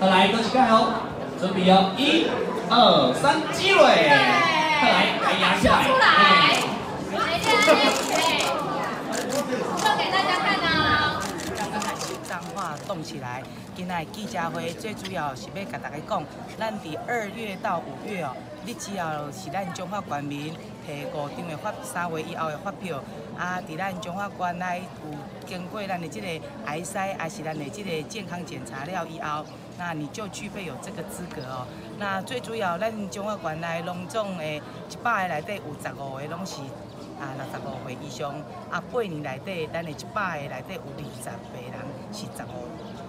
再，来，一个膝盖哦，准备哦，一、二、三，积累，再来，来压下来，出来，来这做给大家看啊。脏话动起来，今日记者会最主要是要跟大家讲，咱伫二月到五月哦，你只要是咱中华官民提五张的发三月以后的发票，啊，伫咱中华关内有经过咱的这个癌筛，还是咱的这个健康检查了以后，那你就具备有这个资格哦。那最主要，咱中华关内拢总的一百个内底有十五个拢是。啊，六十五岁以上，啊，八年内底，咱的一百个内底有二十个人是十五。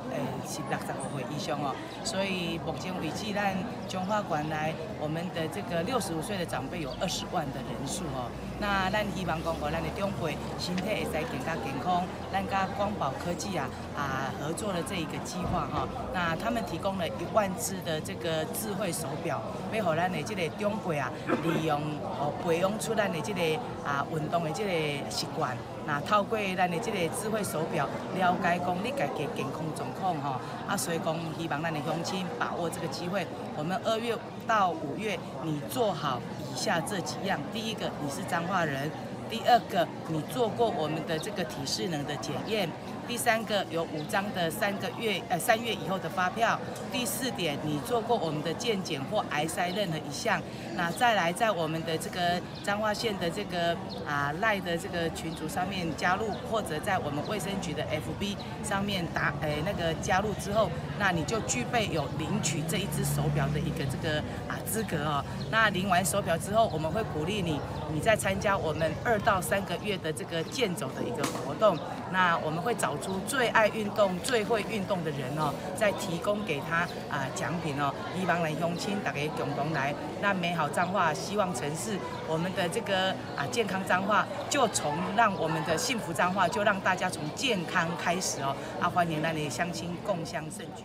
诶，是六十五岁以上哦，所以目前为止，咱中华馆内我们的这个六十五岁的长辈有二十万的人数哦。那咱希望讲，和咱的长辈身体会使更加健康，咱甲光宝科技啊啊合作了这一个计划哈。那他们提供了一万只的这个智慧手表，要和咱的这个长辈啊利用哦培养出咱的这个啊运动的这个习惯。那透过咱的这个智慧手表，了解讲你家己健康状况哈，啊，所以讲希望咱的乡亲把握这个机会。我们二月到五月，你做好以下这几样：第一个，你是彰化人；第二个，你做过我们的这个体适能的检验。第三个有五张的三个月呃三月以后的发票。第四点，你做过我们的健检或癌筛任何一项。那再来在我们的这个彰化县的这个啊赖的这个群组上面加入，或者在我们卫生局的 FB 上面打诶那个加入之后，那你就具备有领取这一只手表的一个这个啊资格哦。那领完手表之后，我们会鼓励你，你再参加我们二到三个月的这个健走的一个活动。那我们会找。出最爱运动、最会运动的人哦，再提供给他啊奖品哦，希望来乡亲大家共同来，那美好脏话，希望城市我们的这个啊健康脏话，就从让我们的幸福脏话，就让大家从健康开始哦，啊欢迎那里相亲共襄盛举。